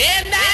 In that